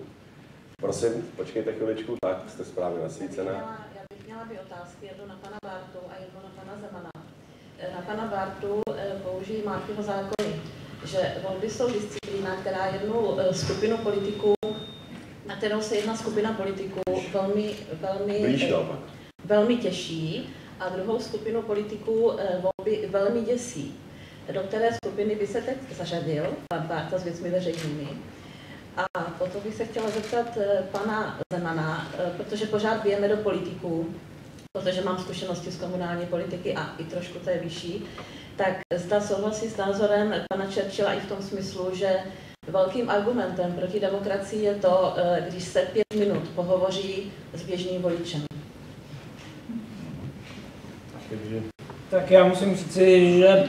Prosím, počkejte chviličku. Tak, jste správně nasvícená. Já bych měla dvě otázky, jednu na pana Bartu a jednu na pana Zemana. Eh, Na pana Bartu eh, použijí Márkyho zákony, že volby jsou disciplína, která jednu eh, skupinu politiků, na kterou se jedna skupina politiků velmi, velmi, Blíž velmi těší a druhou skupinu politiků volby velmi děsí. Do které skupiny by se teď zařadil pan Bárta s věcmi veřejnými? A potom bych se chtěla zeptat eh, pana Zemana, eh, protože pořád bijeme do politiků, protože mám zkušenosti z komunální politiky a i trošku té vyšší, tak zda souhlasí s názorem pana Churchilla i v tom smyslu, že velkým argumentem proti demokracii je to, eh, když se pět minut pohovoří s běžným voličem. Tak já musím říci, že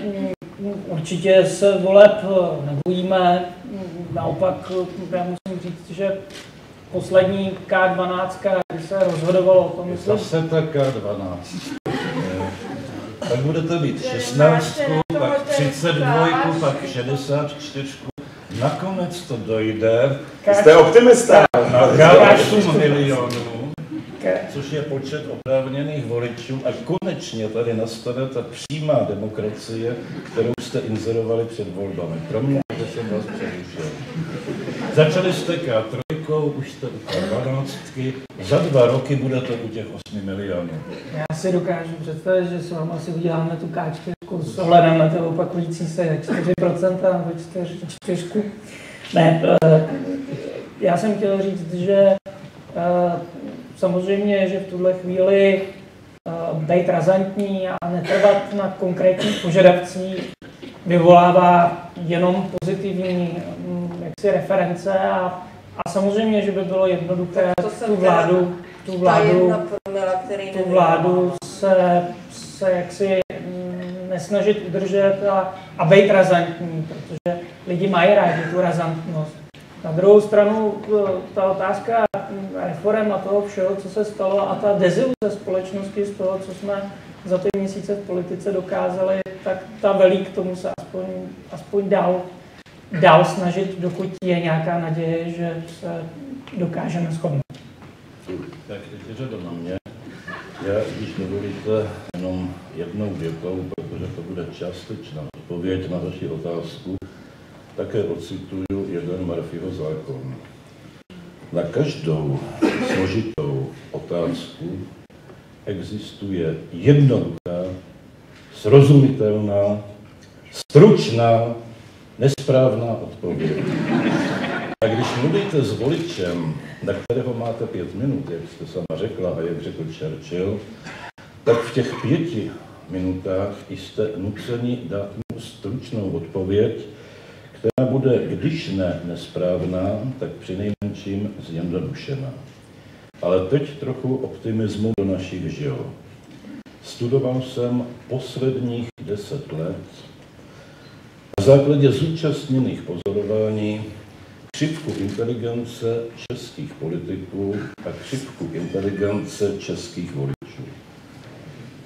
určitě se voleb eh, nebojíme. Naopak eh, já musím říct, že poslední K12, kdy se rozhodovalo o tom, jestli... Zase ta K12. Tak budete mít 16, pak 32, pak 64. Nakonec to dojde Jste optimista. na 8 milionů, což je počet oprávněných voličů a konečně tady nastane ta přímá demokracie, kterou jste inzerovali před volbami. Promiňte, že jsem vás přerušil. Začali jste K3, už jste u K12, za dva roky budete u těch 8 milionů. Já si dokážu představit, že s váma si uděláme tu K4 s ohledem na to opakující se 4% nebo 4, 4. Ne, eh, já jsem chtěl říct, že eh, samozřejmě, že v tuhle chvíli eh, být razantní a netrvat na konkrétních požadavcích vyvolává jenom pozitivní mm, jaksi reference a, a samozřejmě, že by bylo jednoduché tu vládu, tu vládu tu vládu se, se jaksi mm, nesnažit udržet a, a být razantní, protože lidi mají rádi tu razantnost. Na druhou stranu eh, ta otázka reform a toho všeho, co se stalo a ta deziluze společnosti z toho, co jsme za ty měsíce v politice dokázali, tak ta velí k tomu se aspoň, aspoň dál, dál snažit, dokud je nějaká naděje, že se dokážeme shodnout. Tak teď je řada na mě. Já, když dovolíte, jenom jednou větou, protože to bude částečná odpověď na vaši otázku, také ocituju jeden Murphyho zákon. Na každou složitou otázku existuje jednoduchá, srozumitelná, stručná, nesprávná odpověď. A když mluvíte s voličem, na kterého máte pět minut, jak jste sama řekla a jak řekl Churchill, tak v těch pěti minutách jste nuceni dát mu stručnou odpověď, která bude, když ne nesprávná, tak při nejmenším zjednodušená. Ale teď trochu optimismu do našich žil. Studoval jsem posledních deset let na základě zúčastněných pozorování křivku inteligence českých politiků a křivku inteligence českých voličů.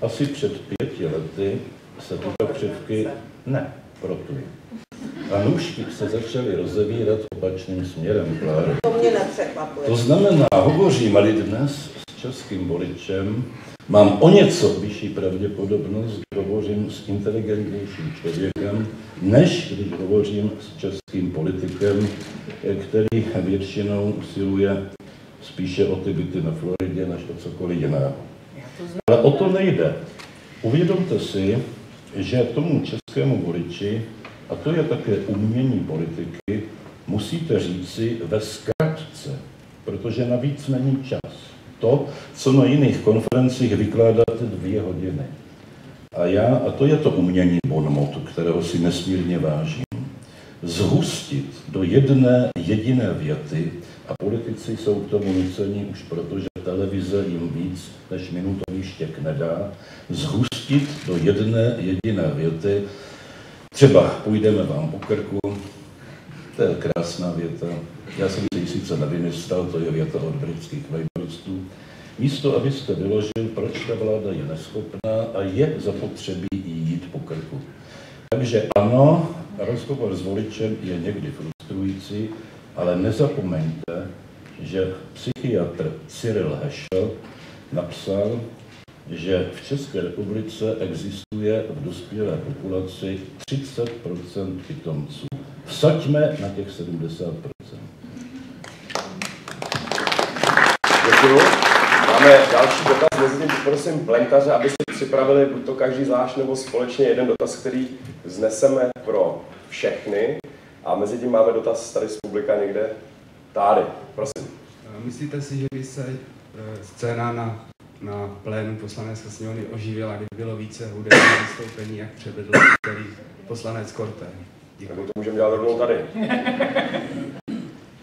Asi před pěti lety se tyto křivky ne, protují. A nůžky se začaly rozevírat opačným směrem, Kláro. To mě nepřekvapuje. To znamená, hovořím-li dnes s českým voličem, mám o něco vyšší pravděpodobnost, že hovořím s inteligentnějším člověkem, než když hovořím s českým politikem, který většinou usiluje spíše o ty byty na Floridě, než o cokoliv jiného. Ale o to nejde. Uvědomte si, že tomu českému voliči, a to je také umění politiky, musíte říci ve zkratce, protože navíc není čas. To, co na jiných konferencích vykládáte dvě hodiny. A já, a to je to umění bonmotu, kterého si nesmírně vážím, zhustit do jedné jediné věty, a politici jsou k tomu nuceni už proto, že televize jim víc než minutový štěk nedá, zhustit do jedné jediné věty, třeba půjdeme vám po krku, to je krásná věta, já jsem si ji sice nevymyslel, to je věta od britských vejbrostů, místo abyste vyložil, proč ta vláda je neschopná a je zapotřebí jí jít po krku. Takže ano, rozhovor s voličem je někdy frustrující, ale nezapomeňte, že psychiatr Cyril Heschel napsal, že v České republice existuje v dospělé populaci 30% pitomců. Vsaďme na těch 70% Děkuju. Máme další dotaz, mezi tím prosím plenkaře, aby si připravili buď to každý zvlášť nebo společně jeden dotaz, který vzneseme pro všechny. A mezi tím máme dotaz tady z publika někde. Tady, prosím. Myslíte si, že by se eh, scéna na, na plénu poslanecké sněmovny oživila, kdyby bylo více hudebních vystoupení, jak předvedl který poslanec Korte? Nebo to můžeme dělat rovnou tady.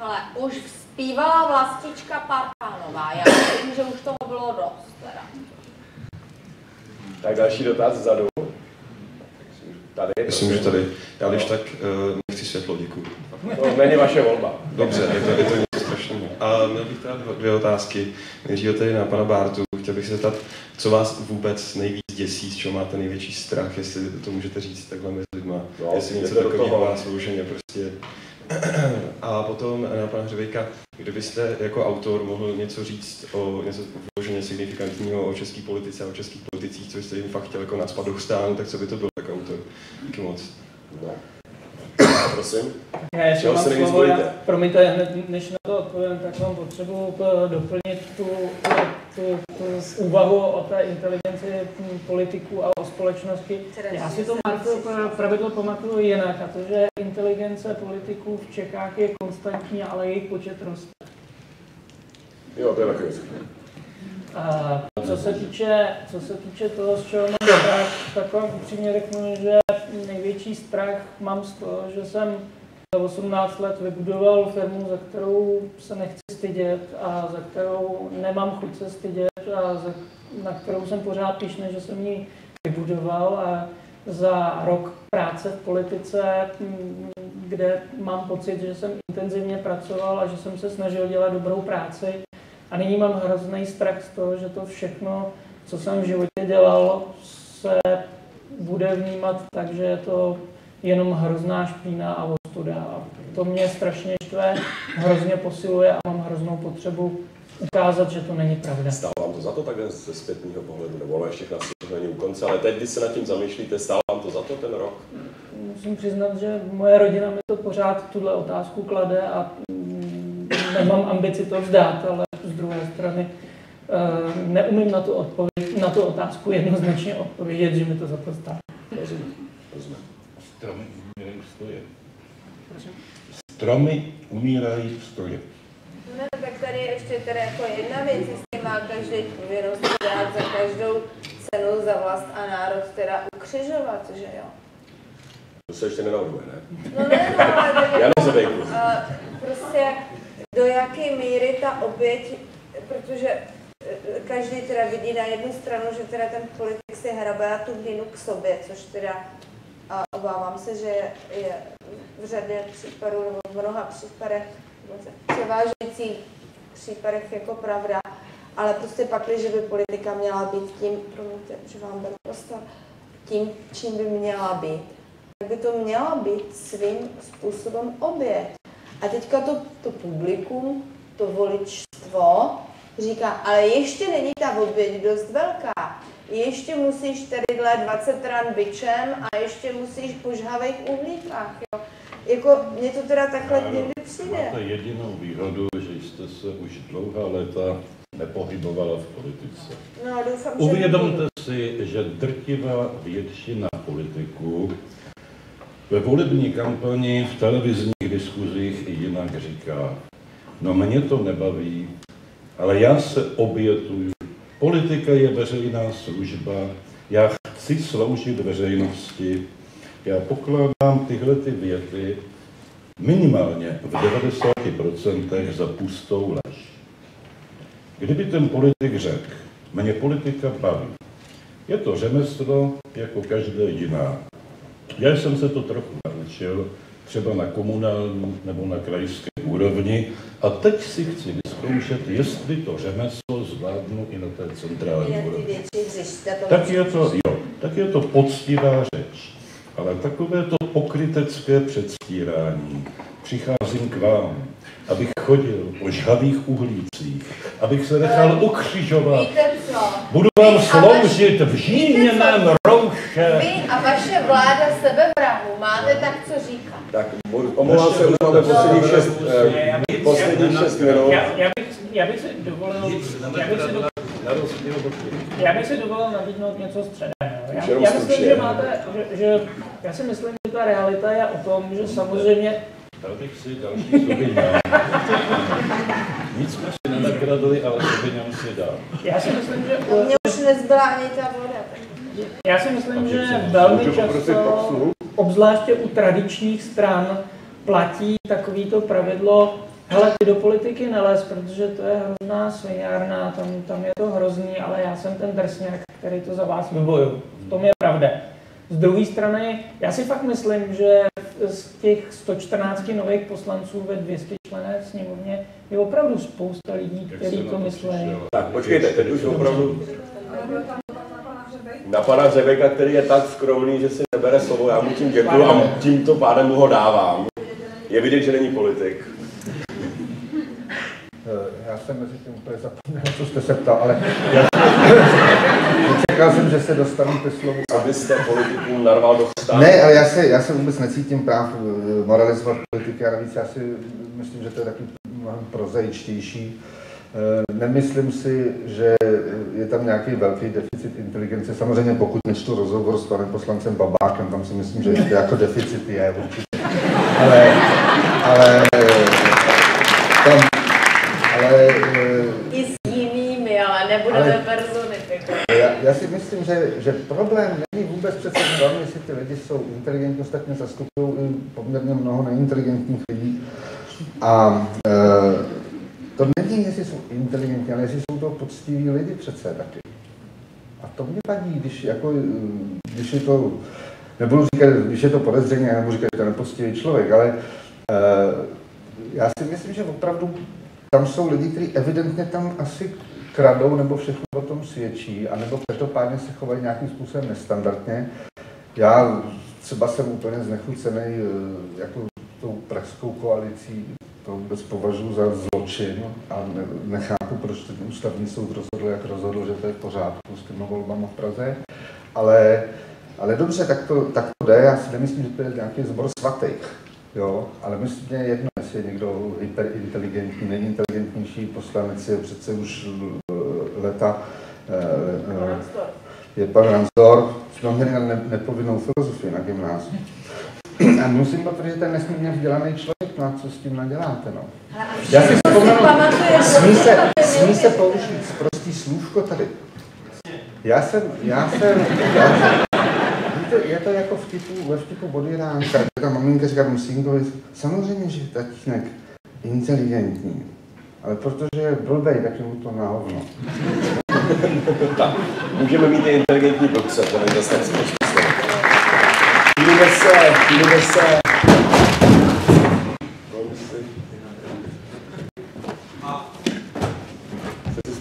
Ale už zpívala vlastička Parkánová. Já myslím, že už toho bylo dost. Teda. Tak další dotaz vzadu. Tady, Myslím, že tady. Já když tak uh, nechci světlo, děkuji. To není vaše volba. Dobře, je to, je to něco strašného. A měl bych teda dvě otázky. Nejdříve tady na pana Bártu. Chtěl bych se zeptat, co vás vůbec nejvíc děsí, z čeho máte největší strach, jestli to můžete říct takhle mezi lidma. No, jestli něco takového toho. vás vyloženě prostě a potom na pana Hřebejka, kdybyste jako autor mohl něco říct o něco vyloženě signifikantního o české politice a o českých politicích, co jste jim fakt chtěl jako nadspat do chstánu, tak co by to bylo jako autor? Díky moc. No. Prosím. Já ještě Čeho mám se slovo, já, promiňte, hned než na to odpovím, tak mám potřebu eh, doplnit tu, tu, tu, tu úvahu o té inteligenci politiků a o společnosti. Já si to, Marto, pra- pravidlo pamatuju jinak, a to, že inteligence politiků v Čechách je konstantní, ale jejich počet roste. Jo, to je taky A co se týče, co se týče toho, z čeho mám strach, tak vám upřímně řeknu, že největší strach mám z toho, že jsem 18 let vybudoval firmu, za kterou se nechci stydět a za kterou nemám chuť se stydět a za, na kterou jsem pořád pišný, že jsem ji vybudoval. A za rok práce v politice, mm, kde mám pocit, že jsem intenzivně pracoval a že jsem se snažil dělat dobrou práci, a nyní mám hrozný strach z toho, že to všechno, co jsem v životě dělal, se bude vnímat tak, že je to jenom hrozná špína a ostuda. A to mě strašně štve, hrozně posiluje a mám hroznou potřebu ukázat, že to není pravda. Stálo vám to za to takhle ze zpětního pohledu, nebo ono ještě není u konce, ale teď, když se nad tím zamýšlíte, stálo vám to za to ten rok? Musím přiznat, že moje rodina mi to pořád tuhle otázku klade a mm, nemám ambici to vzdát, ale z druhé strany eh, neumím na tu, odpověď, na tu otázku jednoznačně odpovědět, že mi to za to stálo. Rozumím. Rozumím. Stoje. Stromy umírají v stoje. No, tak tady je ještě teda jako jedna věc, jestli má každý povinnost dát za každou cenu za vlast a národ teda ukřižovat, že jo? To se ještě nenavrhuje, ne? No ne, no, ale (laughs) tak Já jako, a prostě do jaké míry ta oběť, protože eh, každý teda vidí na jednu stranu, že teda ten politik si hrabe tu hlinu k sobě, což teda a obávám se, že je v řadě případů nebo v mnoha případech, převážejících případech jako pravda, ale prostě pak, že by politika měla být tím, promiňte, že vám beru prostor, tím, čím by měla být, tak by to měla být svým způsobem oběť. A teďka to, to publikum, to voličstvo říká, ale ještě není ta oběť dost velká. Ještě musíš tadyhle 20 ran byčem a ještě musíš po žhavých uhlíkách. Jo. Jako, mně to teda takhle někdy přijde. Máte jedinou výhodu, že jste se už dlouhá léta nepohybovala v politice. No, doufám, že Uvědomte si, že drtivá většina politiků ve volební kampani v televizních diskuzích i jinak říká, no mě to nebaví, ale já se obětuju. Politika je veřejná služba, já chci sloužit veřejnosti, já pokládám tyhle ty věty minimálně v 90% za pustou lež. Kdyby ten politik řekl, mě politika baví, je to řemeslo jako každé jiná. Já jsem se to trochu naučil, třeba na komunální nebo na krajské úrovni, a teď si chci vyzkoušet, jestli to řemeslo zvládnu i na té centrální úrovni. Tak je to, jo, tak je to poctivá řeč. Ale takové to pokrytecké předstírání. Přicházím k vám, abych chodil po žhavých uhlících, abych se nechal ukřižovat. Budu vám sloužit v žíněném rouše. Vy a vaše vláda sebevrahu máte tak co říkat. Tak, budu- omlouvám se, už máme posledních šest, eh, posledních šest minut. Já, bych, já bych si dovolil, já bych si dovolil, já bych si dovolil nabídnout něco středného. Už Já, já myslím, že máte, že, že, já si myslím, že ta realita je o tom, že samozřejmě Dal bych si další Soviňán. Nic jsme si nenakradli, ale Soviňán si dá. já si myslím, že mně už nezbyla ani ta voda. Já si myslím, že velmi poprosit často, obzvláště u tradičních stran platí takovýto pravidlo, hele, ty do politiky nelez, protože to je hrozná svinárna, tam, tam je to hrozný, ale já jsem ten drsňák, který to za vás vyboju. V tom je pravda. Z druhé strany, já si fakt myslím, že z těch 114 nových poslanců ve 200 člené sněmovně je opravdu spousta lidí, kteří to myslí. Tak počkejte, teď už opravdu na pana Řebeka, který je tak skromný, že si nebere slovo, já mu tím děkuju a tímto pádem mu ho dávám. Je vidět, že není politik. Eh, Já jsem mezi tím úplně zapomněl, co jste se ptal, ale já (laughs) čekal jsem, že se dostanu ke slovu. Abyste politikům narval do státu. Ne, ale já se, já se vůbec necítím práv eh, moralizovat politiky a navíc já si myslím, že to je takový mnohem prozaičtější. Eh, Nemyslím si, že je tam nějaký velký deficit inteligence. Samozřejmě pokud nečtu rozhovor s panem poslancem Babákem, tam si myslím, že ještě jako deficit je určitě. Ale, ale tam, ale eh, I s jinými, ale nebudeme Ale- personifikovat. já, já si myslím, že, že problém není vůbec přece v tom, jestli ty lidi jsou inteligentní, ostatně zastupují i poměrně mnoho neinteligentních lidí. A e, to není, jestli jsou inteligentní, ale jestli jsou to poctiví lidi přece taky. A to mě vadí, když, jako, eh, když je to, nebudu říkat, když je to podezření, já nebudu říkat, že to je nepoctivý člověk, ale e, já si myslím, že opravdu tam jsou lidi, kteří evidentně tam asi kradou nebo všechno o tom svědčí, anebo každopádně se chovají nějakým způsobem nestandardně. Já třeba jsem úplně znechucený eh, jako tou pražskou koalicí, to vůbec považuji za zločin a ne, nechápu, proč ten ústavní soud rozhodl, jak rozhodl, že to je v pořádku s těmi volbama v Praze. Ale, ale dobře, tak to, tak to jde. Já si nemyslím, že to je nějaký zbor svatých. Jo, ale myslím, že je jedno, jestli je někdo hyperinteligentní, nejinteligentnější poslanec je přece už eh, leta eh, eh, je pan Ransdor, jsme měli ne, nepovinnou filozofii na gymnáziu. A musím potvrdit, že ten nesmírně vzdělaný člověk, no a co s tím naděláte, no. Já si vzpomenu, smí se, smí se použít prostý slůvko tady. Já jsem, já jsem, já jsem Víte, je to jako v typu, ve vtipu bodyránka, ta maminka říká tomu synkovi, samozřejmě, že je tatínek inteligentní, ale protože je blbej, tak je mu to na hovno. (laughs) tak, můžeme mít i inteligentní blbce, to není zase tak se, se.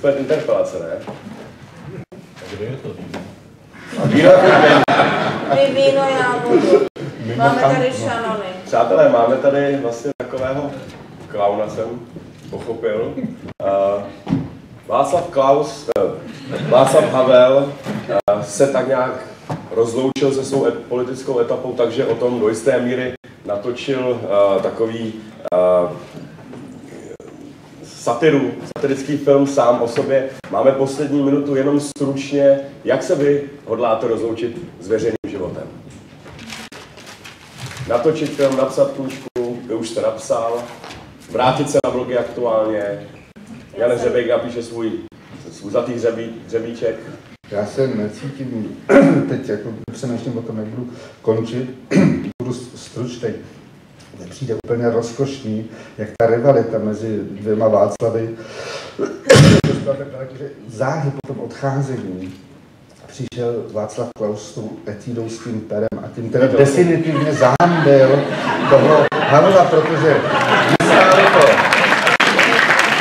Zpět interpelace, ne? A kde je to víno? A víno víno, já budu. Máme tady šanony. Přátelé, máme tady vlastně takového klauna, jsem pochopil. Uh, Václav Klaus, uh, Václav Havel uh, se tak nějak rozloučil se svou et- politickou etapou, takže o tom do jisté míry natočil uh, takový uh, satiru, satirický film sám o sobě. Máme poslední minutu jenom stručně. Jak se vy hodláte rozloučit s veřejným životem? Natočit film, napsat knížku, vy už jste napsal, vrátit se na blogy aktuálně. Jan Řebek napíše svůj, svůj zlatý hřebí, hřebíček. Já se necítím, (clears throat) teď jako přemýšlím o tom, jak budu končit, (clears throat) budu stručný. Mně přijde úplně rozkošný, jak ta rivalita mezi dvěma Václavy že záhy po tom odcházení přišel Václav Klaus s tou etídou s tím perem a tím teda definitivně zahambil toho Havla, protože nestálo to.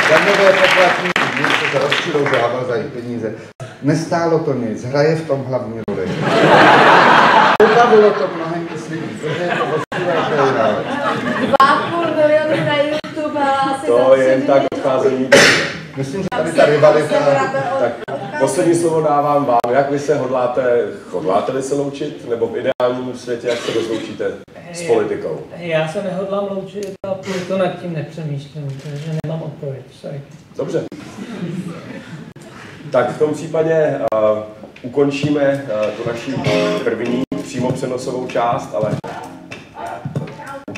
Daňové poplatníky se to rozčilou, že Havel za peníze. Nestálo to nic, hraje v tom hlavní roli. Pobavilo to mnohem na YouTube, asi To je jen tak odcházení. Myslím, že tady ta rivalita... Tak poslední slovo dávám vám. Jak vy se hodláte, hodláte-li se loučit? Nebo v ideálním světě, jak se rozloučíte s politikou? Já se nehodlám loučit a to nad tím nepřemýšlím, protože nemám odpověď. Dobře. Tak v tom případě uh, ukončíme uh, tu naši první přímo přenosovou část, ale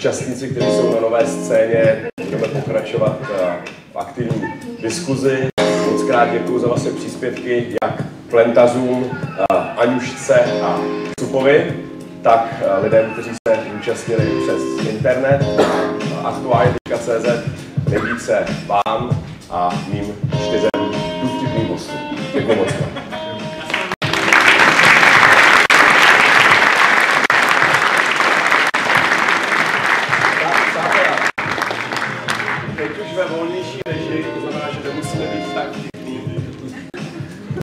účastníci, kteří jsou na nové scéně, budeme pokračovat uh, v aktivní diskuzi. Moc krát děkuji za vaše příspěvky, jak plentařům, uh, Aňušce a Supovi. tak eh, lidem, kteří se účastnili přes internet, aktuálně.cz, nejvíce vám a mým čtyřem důvtipným hostům. Děkuji moc.